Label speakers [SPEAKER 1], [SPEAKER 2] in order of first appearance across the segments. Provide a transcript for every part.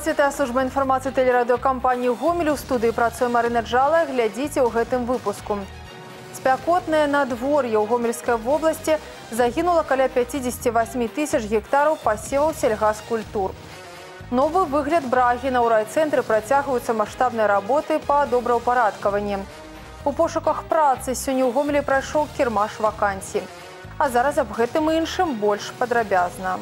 [SPEAKER 1] Вітае служба інфармацыі тэлерадыёкампаніі Гомелю. Студыі працуе Марына Джала. Глядзіце ў гэтым выпуску. Спякотнае надвор'е ў Гомельскай вобласці загінула каля 58 тысяч гектараў пасеваў сельгаскультур. Новы выгляд брагі на ўрайцэнтры працягваюцца маштабныя работы па добраўпарадкаванні. У пошуках працы сёння ў Гомелі прайшоў кірмаш вакансій. А зараз аб гэтым і іншым больш падрабязна.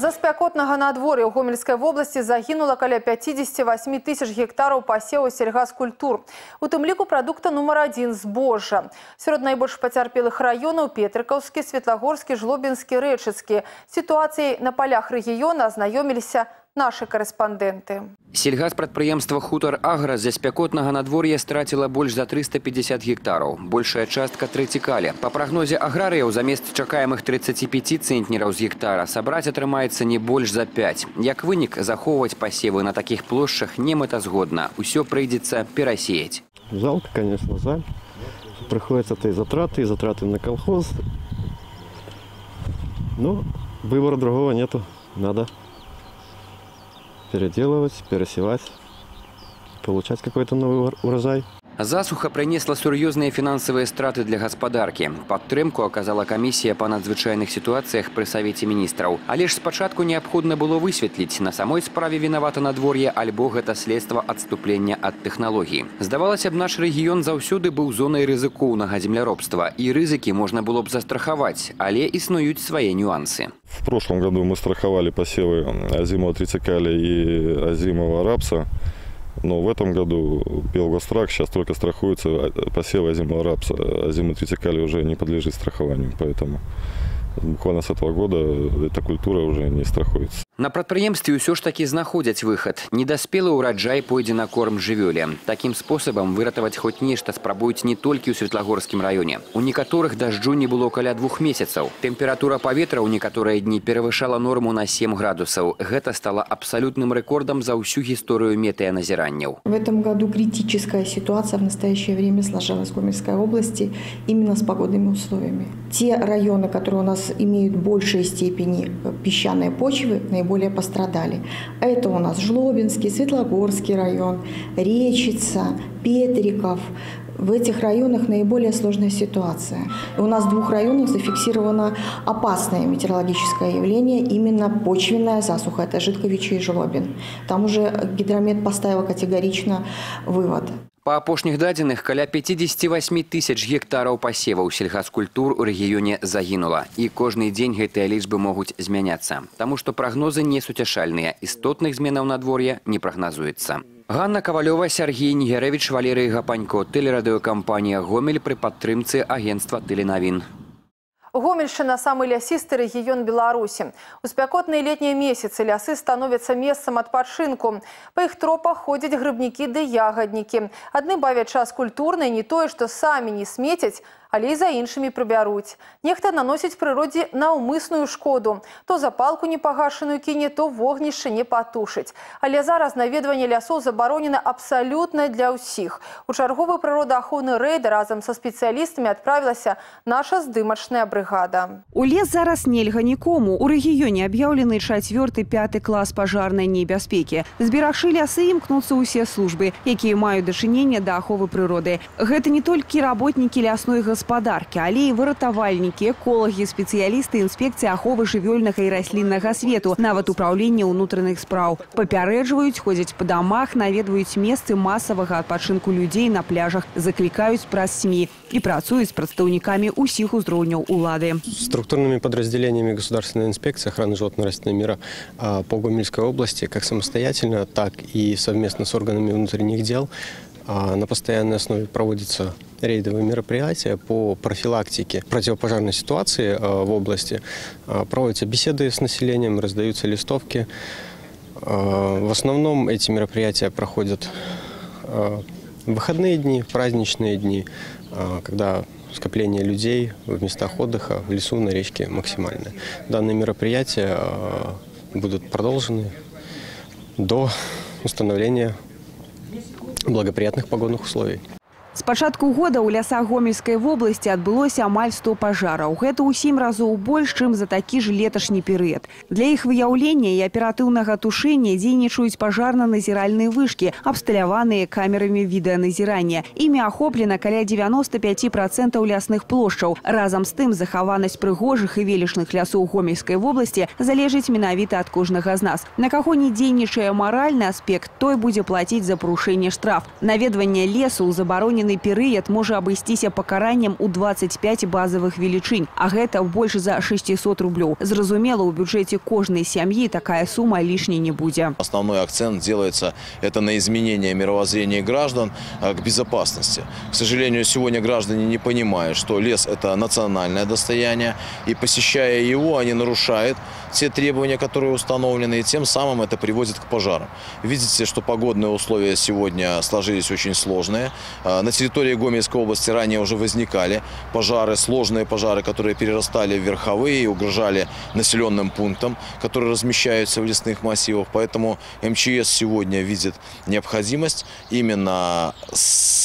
[SPEAKER 1] За спякотнага надвор'я ў гомельскай вобласці загінула каля 58 тысяч гектараў пасеву сельгаскультур. У тым ліку прадукта нумар адзін збожжа. Сярод найбольш пацярпелых раёнаў Петрыкаўскі, Светлагорскі, Жлобінскі, Рэчыцкі. Сітуацыяй на палях рэгіёна азнаёміліся наши корэспандэнты.
[SPEAKER 2] Сельгаспрадпрыемства хутар агра з-за спякотнага надвор'я страціла больш за 350 гектараў. Большая частка трыцікалі. Па прагнозе аграрыяў замест чакаемых 35 цэнтнераў з гектара сабраць атрымаецца не больш за 5. Як вынік захоўваць пасевы на такіх плошчах немэтазгодна. Усё прыйдзецца перасеяць.
[SPEAKER 3] Жалко, конечно, жаль. Приходится и затраты, и затраты на колхоз. Ну, выбора другого нету. Надо переделывать, пересевать, получать какой-то новый урожай.
[SPEAKER 2] Засуха прынесла сур'ёзныя фінансавыя страты для гаспадаркі. Падтрымку аказала камісія па надзвычайных сітуацыях пры савеце міністраў. Але ж спачатку неабходна было высветліць, на самой справе вінавата надвор'е альбо гэта следства адступлення ад тэхналогій. Здавалася б, наш рэгіён заўсёды быў зонай рызыкоўнага земляробства, і рызыкі можна было б застрахаваць, але існуюць свае нюансы.
[SPEAKER 4] В прошлом году мы страховали посевы озимого трицикаля и озимого рапса. Но в этом году Белгострах сейчас только страхуется посевы озимого рапса. Озимый трицикалий уже не подлежит страхованию, поэтому буквально с этого года эта культура уже не страхуется.
[SPEAKER 2] На прадпрыемстве ўсё ж такі знаходзяць выхад. Недаспелы ўраджай пойдзе на корм жывёле. Такім спосабам выратаваць хоць нешта спрабуюць не толькі ў светлагорскім раёне. У некаторых дажджу не было каля двух месяцаў. Тэмпература паветра ў некаторыя дні перавышала норму на 7 градусаў. Гэта стала абсалютным рэкордам за ўсю гісторыю метэаназіранняў.
[SPEAKER 5] В этом году критическая ситуация в настоящее время сложилась в Гомельской области именно с погодными условиями. Те районы, которые у нас имеют большей степени песчаной почвы, наиболее пострадали. Это у нас Жлобинский, Светлогорский район, Речица, Петриков. В этих районах наиболее сложная ситуация. У нас в двух районах зафиксировано опасное метеорологическое явление, именно почвенная засуха. Это Житковичи и Жлобин. Там уже гидромет поставил категорично вывод.
[SPEAKER 2] Па апошніх дадзеных каля 58 тысяч гектараў пасеваў сельгаскультур у рэгіёне загінула. І кожны дзень гэтыя лічбы могуць змяняцца. Таму што прагнозы не суцяшальныя. Істотных зменаў надвор'я не прагназуецца. Ганна Кавалёва, Сергей Нігерэвіч, Валерый Гапанько, тэлерадыёкампанія «Гомель» пры падтрымцы агенцтва «Тэленавін».
[SPEAKER 1] Гомельшчына самы лясісты рэгіён Беларусі. У спякотныя летнія месяцы лясы становяцца месцам адпачынку. Па іх тропах ходзяць грыбнікі ды ягаднікі. Адны бавяць час культурнай не тое, што самі не сметяць, але і за іншымі прыбяруць. Нехта наносіць прыродзе наўмысную шкоду. То запалку непагашаную кіне, то вогнішча не патушыць. Але зараз наведванне лясоў забаронена абсалютна для ўсіх. У чарговы прыродаахоўны рэйд разам са спецыялістамі адправілася наша здымачная брыгада.
[SPEAKER 6] У лес зараз нельга нікому. У рэгіёне аб'яўлены чацвёрты пяты клас пажарнай небяспекі. Зберагшы лясы імкнуцца ўсе службы, якія маюць дачыненне да аховы прыроды. Гэта не толькі работнікі лясной гаспадаркі, гаспадаркі, але і выратавальнікі, эколагі, спецыялісты інспекцыі аховы жывёльнага і расліннага свету, нават управлення ўнутраных спраў. Папярэджваюць, ходзяць па дамах, наведваюць месцы масавага адпачынку людзей на пляжах, заклікаюць праз СМІ и працуюць з прадстаўнікамі ўсіх узроўняў улады.
[SPEAKER 7] Структурными подразделениями Государственной инспекции охраны животного-растительного мира по Гомельской области, как самостоятельно, так и совместно с органами внутренних дел, на постоянной основе проводится рейдовые мероприятия по профилактике противопожарной ситуации в области. Проводятся беседы с населением, раздаются листовки. В основном эти мероприятия проходят в выходные дни, праздничные дни, когда скопление людей в местах отдыха, в лесу, на речке максимальное. Данные мероприятия будут продолжены до установления благоприятных погодных условий.
[SPEAKER 6] З пачатку года ў лясах гомельскай вобласці адбылося амаль 100 пажараў. Гэта ў сем разоў больш, чым за такі ж леташні перыяд. Для іх выяўлення і аператыўнага тушэння дзейнічаюць пажарна-назіральныя вышкі, абсталяваныя камерамі відэаназірання. Імі ахоплена каля 95% лясных плошчаў. Разам з тым захаванасць прыгожых і велічных лясоў гомельскай вобласці залежыць менавіта ад кожнага з нас. На каго не дзейнічае маральны аспект, той будзе плаціць за парушэнне штраф. Наведванне лесу ў забаронены перыяд можа абысціся пакараннем у 25 базовых велічынь, а гэта больш за 600 рублёў. Зразумела, у бюджэце кожнай сям'і такая сума лишней не будзе.
[SPEAKER 8] Основной акцент делается это на изменение мировоззрения граждан э, к безопасности. К сожалению, сегодня граждане не понимают, что лес – это национальное достояние, и посещая его, они нарушают те требования, которые установлены, и тем самым это приводит к пожарам. Видите, что погодные условия сегодня сложились очень сложные. Э, На территории Гомельской области ранее уже возникали пожары, сложные пожары, которые перерастали в верховые и угрожали населенным пунктам, которые размещаются в лесных массивах. Поэтому МЧС сегодня видит необходимость именно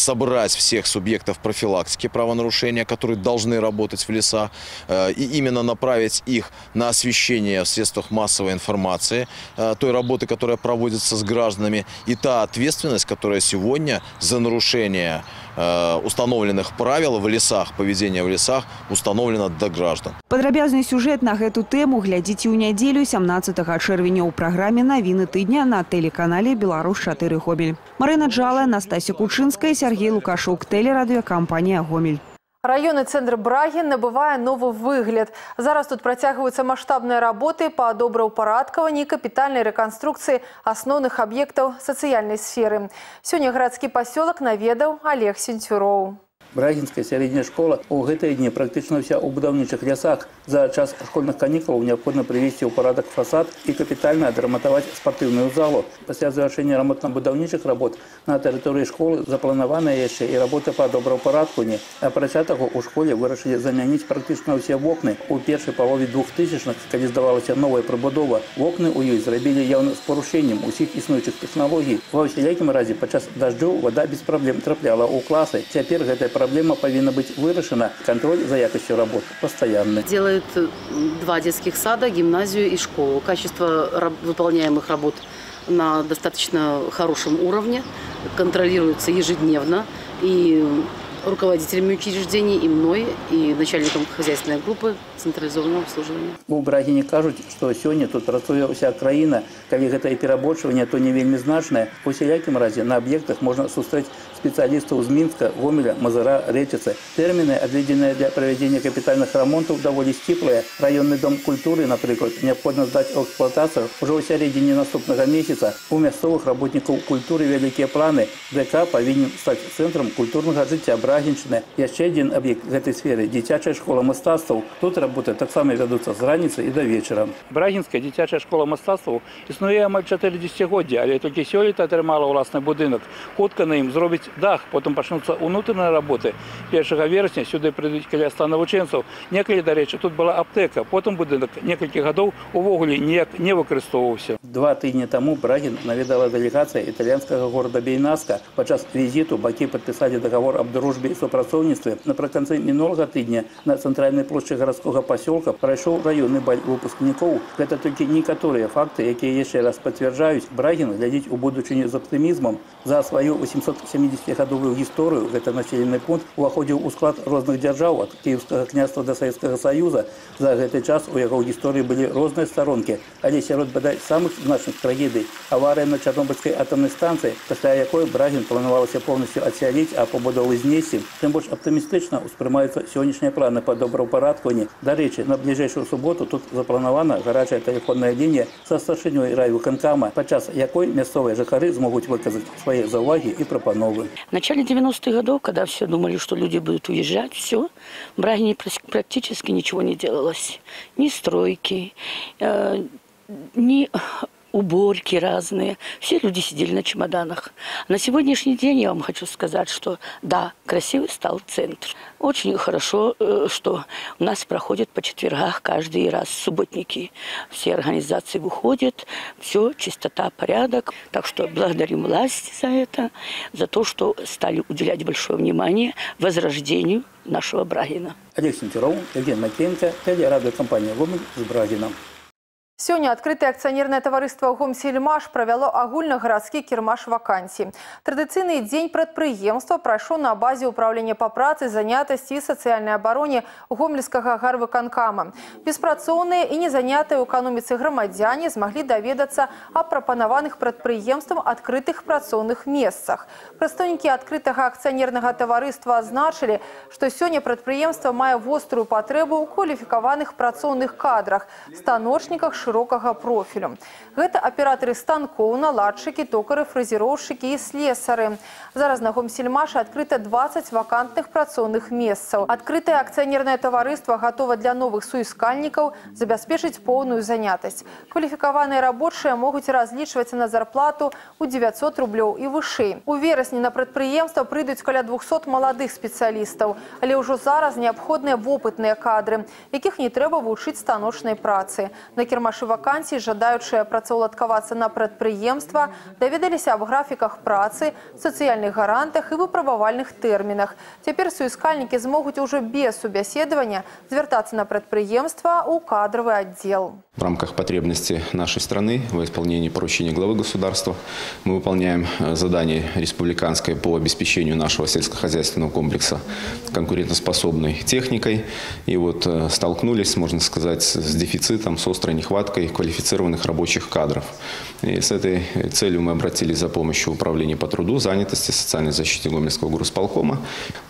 [SPEAKER 8] собрать всех субъектов профилактики правонарушения, которые должны работать в лесах, э, и именно направить их на освещение в средствах массовой информации э, той работы, которая проводится с гражданами, и та ответственность, которая сегодня за нарушение э, установленных правил в лесах, поведения в лесах, установлена до граждан.
[SPEAKER 6] Падрабязны сюжэт на гэту тэму глядзіце ў нядзелю 17 чэрвеня ў праграме навіны тыдня на тэлеканале Беларусь 4 Гомель. Марына Джала, Настасья Кучынская, Сергей Лукашук, тэлерадыёкампанія Гомель.
[SPEAKER 1] Раённы цэнтр Брагі набывае новы выгляд. Зараз тут працягваюцца маштабныя работы па добраўпарадкаванні і капітальнай рэканструкцыі асноўных аб'ектаў сацыяльнай сферы. Сёння гарадскі пасёлак наведаў Олег Сенцюроў.
[SPEAKER 9] Брагінская сярэдняя школа ў гэтыя дні практычна ўся ў будаўнічых лясах. За час школьных канікулаў неабходна прывесці ў парадак фасад і капітальна адраматаваць спартыўную залу. Пасля завяршэння рамонтна-будаўнічых работ на тэрыторыі школы запланаваная яшчэ і работа па добраўпарадкуні. Апрача таго у школе вырашылі замяніць практычна ўсе вокны. У першай палове двухтысячных, калі здавалася новая прыбудова, вокны ў ёй зрабілі яўна з парушэннем усіх існуючых тэхналогій. Ва ўсялякім разе падчас дажджоў вада без праблем трапляла ў класы. Цяпер гэтая проблема повинна быть вырашена. Контроль за якостью работ постоянный.
[SPEAKER 10] Делают э, два детских сада, гимназию и школу. Качество выполняемых работ на достаточно хорошем уровне, контролируется ежедневно. И руководителями учреждений, и мной, и начальником хозяйственной группы централизованного обслуживания.
[SPEAKER 9] У Брагіне кажуць, што сёння тут працуе ўся краіна. Калі гэта і перабольшванне, то не вельмі значнае. У сялякім разе на аб'ектах можна сустрэць спецыялістаў з Мінска, Гомеля, Мазыра, Рэчыцы. Тэрміны, адведзеныя для правядзення капітальных рамонтаў, даволі сціплыя. Раённы дом культуры, напрыклад, неабходна здаць у эксплуатацыю ўжо ў сярэдзіне наступнага месяца. У мясцовых работнікаў культуры вялікія планы. ДК павінен стаць цэнтрам культурнага жыцця Брагінчыны. Яшчэ адзін аб'ект гэтай сферы дзіцячая школа мастацтваў. Тут работы таксама вядуцца з раніцы і да вечара.
[SPEAKER 11] Брагінская дзіцячая школа мастацтваў існуе амаль 4 дзегоддзя, але толькі сёлета атрымала ўласны будынак. Хутка на ім зробіць дах, потым пачнуцца ўнутраныя работы. 1 верасня сюды прыйдуць каля 100 навучэнцаў. Некалі, дарэчы, тут была аптэка, потым будынак некалькі гадоў увогуле ніяк не выкарыстоўваўся.
[SPEAKER 9] Два тыдні таму Брагін наведала дэлегацыя італьянскага горада Бейнаска. Падчас візіту бакі падпісалі дагавор аб дружбе і супрацоўніцтве. Напрыканцы мінулага тыдня на цэнтральнай плошчы гарадскога пасёлка прайшоў раённы баль выпускнікоў. Гэта толькі некаторыя факты, якія яшчэ раз пацвярджаюць. Брагін глядзіць у будучыню з аптымізмам. За сваю 870гадовую гісторыю гэты населены пункт уваходзіў у склад розных дзяржаў ад кіеўскага княства да савецкага саюза. За гэты час у яго гісторыі былі розныя старонкі, але сярод бадай самых значных трагедый аварыя на чарнобыльскай атомнай станцыі, пасля якой Брагін планавалася поўнасцю адсяліць, а пабудовы знесці. Тым больш аптымістычна ўспрымаюцца сённяшнія планы па добраўпарадкаванні. Дарэчы, на бліжэйшую суботу тут запланавана гарачая тэлефонная лінія са старшынёй райвыканкама, падчас якой мясцовыя жыхары змогуць выказаць свае заўвагі і прапановы.
[SPEAKER 12] В начале 90-х годов, когда все думали, что люди будут уезжать, все, в Брагине прас- практически ничего не делалось. Ни стройки, э, ни уборки разные. Все люди сидели на чемоданах. На сегодняшний день я вам хочу сказать, что да, красивый стал центр. Очень хорошо, э, что у нас проходят по четвергах каждый раз субботники. Все организации выходят, все, чистота, порядок. Так что благодарим власти за это, за то, что стали уделять большое внимание возрождению нашего Брагина.
[SPEAKER 9] Олег Сентеров, Евгений Макеенко, телерадиокомпания «Гомель» с Брагином.
[SPEAKER 1] Сёння адкрытае акцыянернае таварыства гомсельмаш правяло агульнагарадскі кірмаш вакансій. Традыцыйны дзень прадпрыемства прайшоў на базе ўправлення па працы, занятасці і сацыяльнай абароне гомельскага гарвыканкама. Беспрацоўныя і незанятыя ў эканоміцы грамадзяне змаглі даведацца аб прапанаваных прадпрыемствам адкрытых працоўных месцах. Прадстаўнікі адкрытага акцыянернага таварыства азначылі, што сёння прадпрыемства мае вострую патрэбу ў кваліфікаваных працоўных кадрах, станочніках, шырокага профілю. Гэта аператары станкоў, наладчыкі, токары, фрэзіроўшчыкі і слесары. Зараз на гомсельмашы адкрыта 20 вакантных працоўных месцаў. Адкрытае акцыянернае таварыства гатова для новых суіскальнікаў забяспечыць поўную занятасць. Кваліфікаваныя рабочыя могуць разлічваць на зарплату ў 900 рублёў і вышэй. У верасні на прадпрыемства прыйдуць каля 200 маладых спецыялістаў, але ўжо зараз неабходныя вопытныя кадры, якіх не трэба вучыць станочнай працы. На кірмашы нашы вакансій жадаючыя працаўладкавацца на прадпрыемства даведаліся аб графіках працы сацыяльных гарантах і выпрабавальных тэрмінах цяпер суіскальнікі змогуць ужо без субяседавання звяртацца на прадпрыемства ў кадравы аддзел
[SPEAKER 13] в рамках потребности нашей страны во исполнении поручения главы государства мы выполняем э, задание республиканское по обеспечению нашего сельскохозяйственного комплекса конкурентоспособной техникой. И вот э, столкнулись, можно сказать, с дефицитом, с острой нехваткой квалифицированных рабочих кадров. И с этой целью мы обратились за помощью Управления по труду, занятости, социальной защите Гомельского грузполкома.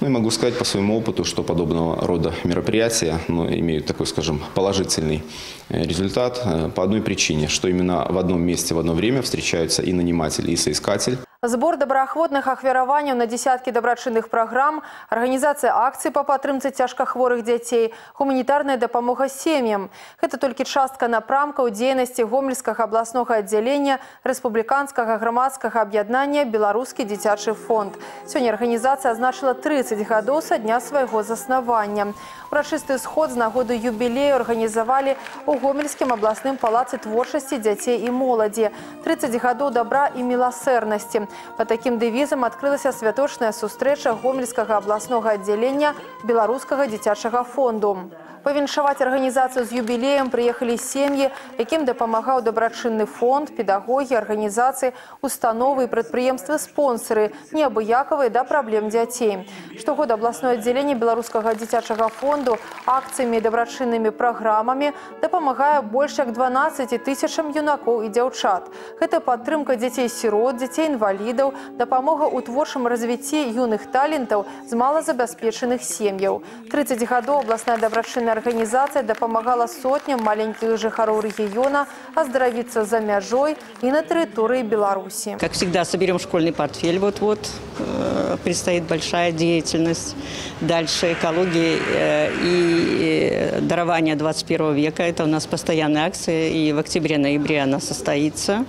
[SPEAKER 13] Ну и могу сказать по своему опыту, что подобного рода мероприятия ну, имеют такой, скажем, положительный э, результат э, по одной причине, что именно в одном месте в одно время встречаются и наниматель, и соискатель.
[SPEAKER 1] Збор добраахвотных ахвяраванняў на десяткі дабрачынных праграм, арганізацыя акцый па падтрымцы цяжкахворых дзяцей, гуманітарная дапамога сем'ям. Гэта толькі частка напрамкаў дзейнасці гомельскага абласнога аддзялення рэспубліканскага грамадскага аб'яднання беларускі дзіцячы фонд. Сёння арганізацыя азначыла 30 гадоў са дня свайго заснавання. Урачысты сход з нагоды юбілею арганізавалі ў гомельскім абласным палацы творчасці дзяцей і моладзі. 30 гадоў добра і міласэрнасці. Па такім дэвізам адкрылася святочная сустрэча гомельскага абласнога аддзялення беларускага дзіцячага фонду. Павіншаваць арганізацыю з юбілеем прыехалі сем'і, якім дапамагаў дабрачынны фонд, педагогі, арганізацыі, установы і прадпрыемствы спонсары, неабыякавыя да праблем дзяцей. Штогод абласное аддзяленне беларускага дзіцячага фонду акцыямі і дабрачыннымі праграмамі дапамагае больш як 12 тысячам юнакоў і дзяўчат. Гэта падтрымка дзяцей-сірот, дзяцей-інвалідаў, дапамога ў творчым развіцці юных талентаў з малазабяспечаных сем'яў. 30 гадоў абласная дабрачынная благодійная организация дапамагала сотням маленьких жыхароў региона оздоровиться за мяжой и на территории Беларуси.
[SPEAKER 14] Как всегда, соберем школьный портфель. Вот-вот э, предстоит большая деятельность. Дальше экология э, и э, дарование 21 века. Это у нас постоянная акция, и в октябре-ноябре она состоится.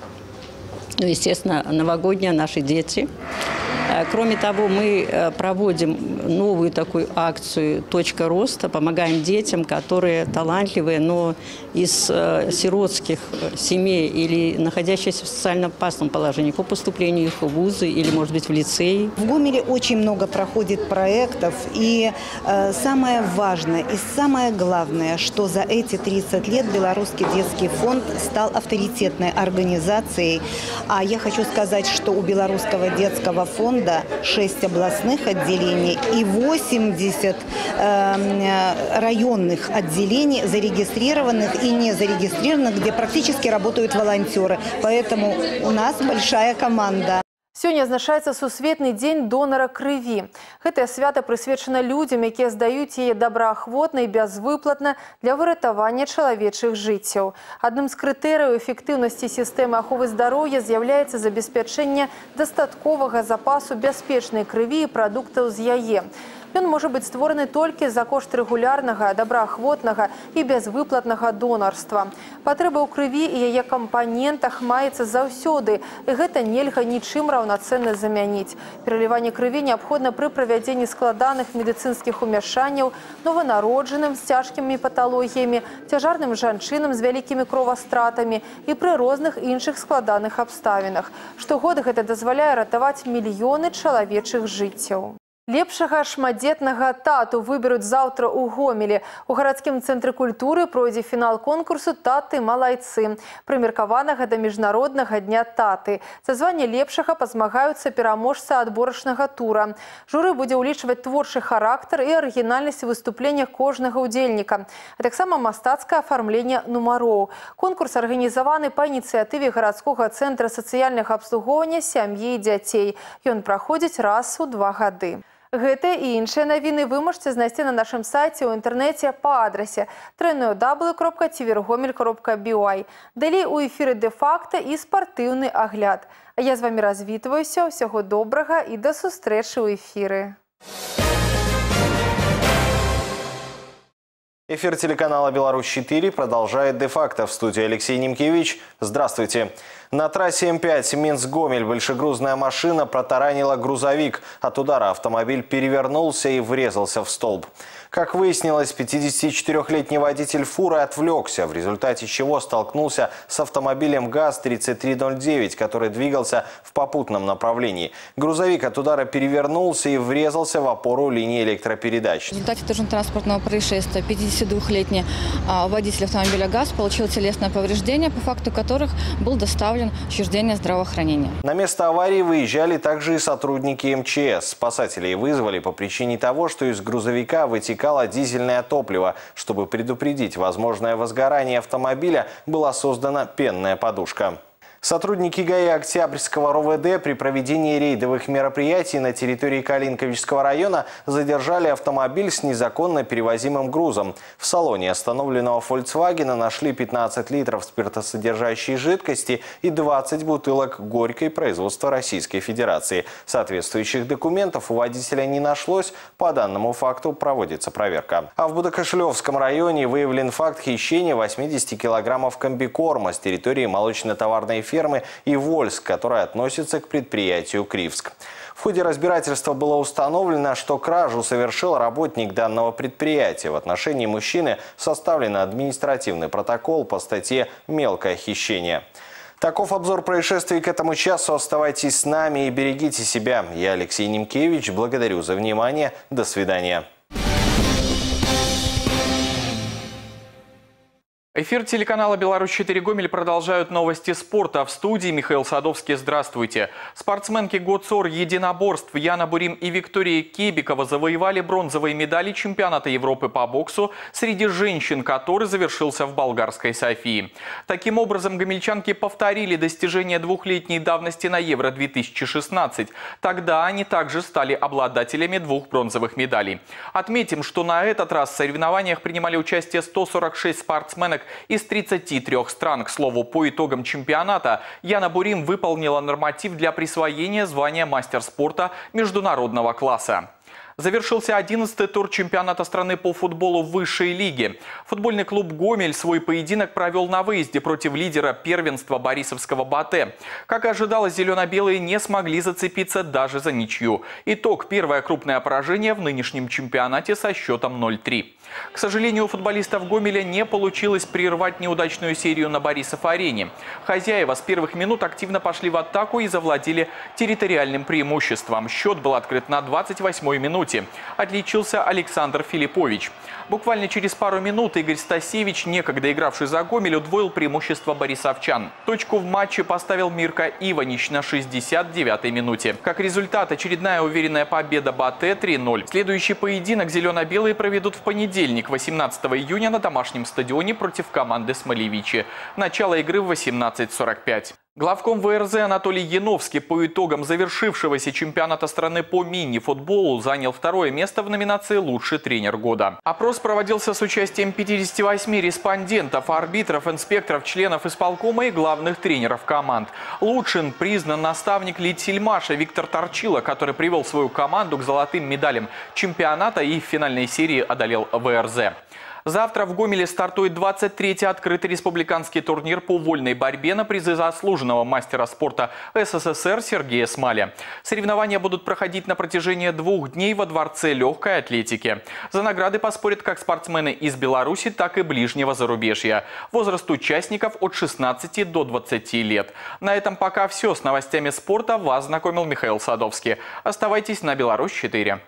[SPEAKER 14] Ну, естественно, новогодняя наши дети. Э, кроме того, мы э, проводим новую такую акцию «Точка роста», помогаем детям, которые талантливые, но из э, сиротских семей или находящиеся в социально опасном положении по поступлению их в вузы или, может быть, в лицей.
[SPEAKER 15] В Гомеле очень много проходит проектов, и самое важное и самое главное, что за эти 30 лет Белорусский детский фонд стал авторитетной организацией. А я хочу сказать, что у Белорусского детского фонда фонда 6 областных отделений и 80 э, районных отделений, зарегистрированных и не зарегистрированных, где практически работают волонтеры. Поэтому у нас большая команда.
[SPEAKER 1] Сёння азначаецца сусветны дзень донара крыві. Гэтае свята прысвечана людзям, якія здаюць яе добраахвотна і бязвыплатна для выратавання чалавечых жыццяў. Адным з крытэрыяў эфектыўнасці сістэмы аховы здароўя з'яўляецца забеспячэнне дастатковага запасу бяспечнай крыві і прадуктаў з яе. Ён можа быць створаны толькі за кошт рэгулярнага, добраахвотнага і безвыплатнага донарства. Патрэба ў крыві і яе кампанентах маецца заўсёды, і гэта нельга нічым раўнацэнна замяніць. Пераліванне крыві неабходна пры правядзенні складаных медыцынскіх умяшанняў, нованароджаным з цяжкімі паталогіямі, цяжарным жанчынам з вялікімі кровастратамі і пры розных іншых складаных абставінах. Штогод гэта дазваляе ратаваць мільёны чалавечых жыццяў. Лепшага шматдзетнага тату выберуць заўтра ў гомелі. У гарадскім цэнтры культуры пройдзе фінал конкурсу таты малайцы, прымеркаванага да міжнароднага дня таты. За званне лепшага пазмагаюцца пераможца адборачнага тура. Журы будзе ўлічваць творчы характар і арыгінальнасць выступлення кожнага ўдзельніка, а таксама мастацкае афармленне нумароў. Конкурс арганізаваны па ініцыятыве гарадскога цэнтра сацыяльнага абслугоўвання сям'і і дзяцей. Ён праходзіць раз у два гады. Гэтыя і іншыя навіны вы можете знайсці на нашым сайце ў інтэрнэце па адрасе www.тивергомель.by. Далей у эфіры дэ-факта і спартыўны агляд. А я з вамі развітваюся, ўсяго добрага і да сустрэчы ў эфіры.
[SPEAKER 16] Эфир телеканала «Беларусь-4» продолжает де-факто в студии Алексей Немкевич. Здравствуйте. На трассе М5 Минск-Гомель большегрузная машина протаранила грузовик. От удара автомобиль перевернулся и врезался в столб. Как выяснилось, 54-летний водитель фуры отвлекся, в результате чего столкнулся с автомобилем ГАЗ-3309, который двигался в попутном направлении. Грузовик от удара перевернулся и врезался в опору линии электропередач.
[SPEAKER 17] В результате дорожно-транспортного происшествия 52-летний а, водитель автомобиля ГАЗ получил телесное повреждение, по факту которых был доставлен учреждение здравоохранения.
[SPEAKER 16] На место аварии выезжали также и сотрудники МЧС. Спасателей вызвали по причине того, что из грузовика вытекал вытекало дизельное топливо. Чтобы предупредить возможное возгорание автомобиля, была создана пенная подушка. Сотрудники ГАИ Октябрьского РОВД при проведении рейдовых мероприятий на территории Калинковичского района задержали автомобиль с незаконно перевозимым грузом. В салоне остановленного Volkswagen нашли 15 литров спиртосодержащей жидкости и 20 бутылок горькой производства Российской Федерации. Соответствующих документов у водителя не нашлось. По данному факту проводится проверка. А в Будокошлевском районе выявлен факт хищения 80 килограммов комбикорма с территории молочно-товарной фермы и Вольск, которая относится к предприятию Кривск. В ходе разбирательства было установлено, что кражу совершил работник данного предприятия. В отношении мужчины составлен административный протокол по статье «Мелкое хищение». Таков обзор происшествий к этому часу. Оставайтесь с нами и берегите себя. Я Алексей Немкевич. Благодарю за внимание. До свидания.
[SPEAKER 18] Эфир телеканала «Беларусь-4 Гомель» продолжают новости спорта. В студии Михаил Садовский. Здравствуйте. Спортсменки ГОЦОР единоборств Яна Бурим и Виктория Кебикова завоевали бронзовые медали чемпионата Европы по боксу среди женщин, который завершился в болгарской Софии. Таким образом, гомельчанки повторили достижение двухлетней давности на Евро-2016. Тогда они также стали обладателями двух бронзовых медалей. Отметим, что на этот раз в соревнованиях принимали участие 146 спортсменок из 33 стран. К слову, по итогам чемпионата Яна Бурим выполнила норматив для присвоения звания мастер спорта международного класса. Завершился 11-й тур чемпионата страны по футболу высшей лиге. Футбольный клуб «Гомель» свой поединок провел на выезде против лидера первенства Борисовского «Батэ». Как и ожидалось, зелено-белые не смогли зацепиться даже за ничью. Итог – первое крупное поражение в нынешнем чемпионате со счетом 0-3. К сожалению, у футболистов Гомеля не получилось прервать неудачную серию на Борисов-арене. Хозяева с первых минут активно пошли в атаку и завладели территориальным преимуществом. Счет был открыт на 28-й минуте. Отличился Александр Филиппович. Буквально через пару минут Игорь Стасевич, некогда игравший за Гомель, удвоил преимущество борисовчан. Точку в матче поставил Мирка Иванич на 69-й минуте. Как результат, очередная уверенная победа Батэ 3-0. Следующий поединок зелено-белые проведут в понедельник, 18 июня на домашнем стадионе против команды Смолевичи. Начало игры в 18.45. Главком ВРЗ Анатолий Яновский по итогам завершившегося чемпионата страны по мини-футболу занял второе место в номинации «Лучший тренер года». Опрос проводился с участием 58 респондентов, арбитров, инспекторов, членов исполкома и главных тренеров команд. Лучшим признан наставник Литсельмаша Виктор Торчило, который привел свою команду к золотым медалям чемпионата и в финальной серии одолел ВРЗ. Завтра в Гомеле стартует 23-й открытый республиканский турнир по вольной борьбе на призы заслуженного мастера спорта СССР Сергея Смаля. Соревнования будут проходить на протяжении двух дней во Дворце легкой атлетики. За награды поспорят как спортсмены из Беларуси, так и ближнего зарубежья. Возраст участников от 16 до 20 лет. На этом пока все. С новостями спорта вас знакомил Михаил Садовский. Оставайтесь на Беларусь 4.